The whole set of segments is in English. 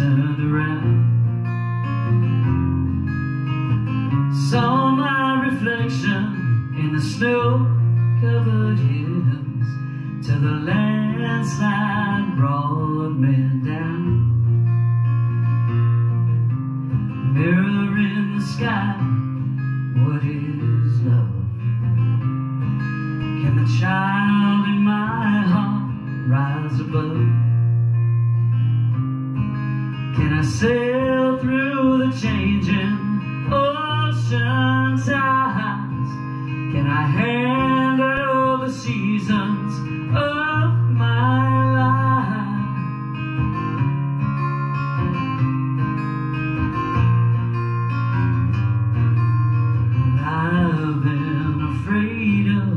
around Saw my reflection in the snow-covered hills Till the landslide brought me down Mirror in the sky, what is love? Can the child in my heart rise above? Can I sail through the changing ocean tides? Can I handle the seasons of my life? I've been afraid of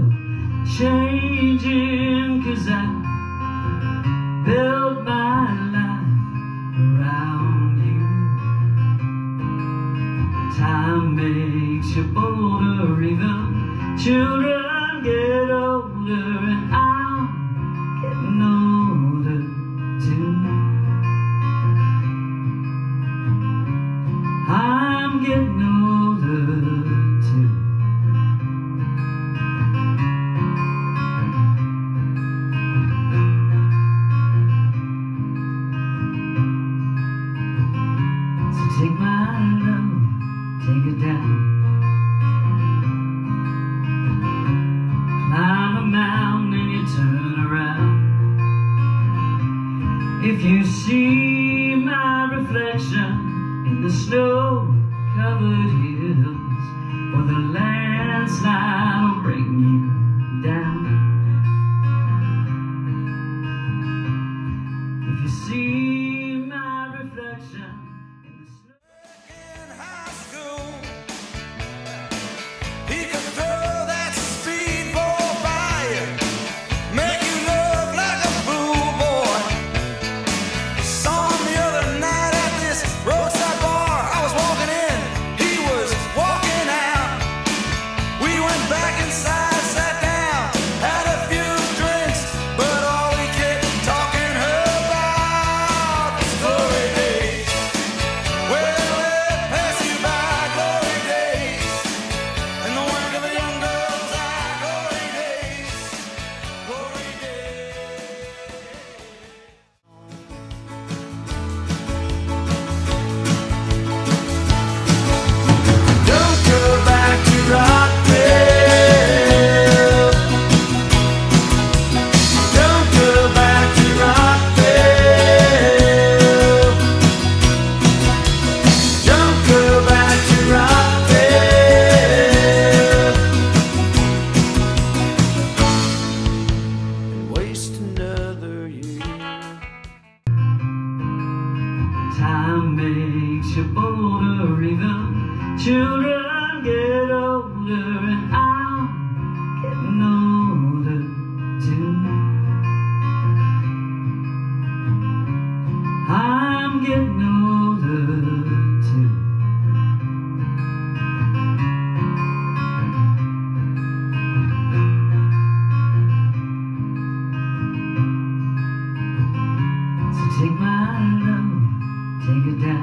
changing cause I built my Makes you bolder even children get older snow-covered hills, or the landslide you bolder, even children get older, and I'm getting older too. I'm getting older too. So take my love, take it down.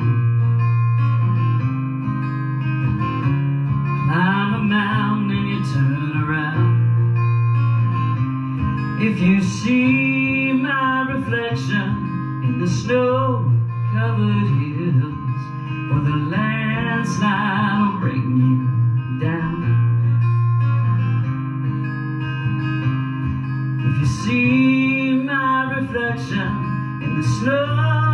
If you see my reflection in the snow-covered hills, or the landslide will bring you down. If you see my reflection in the snow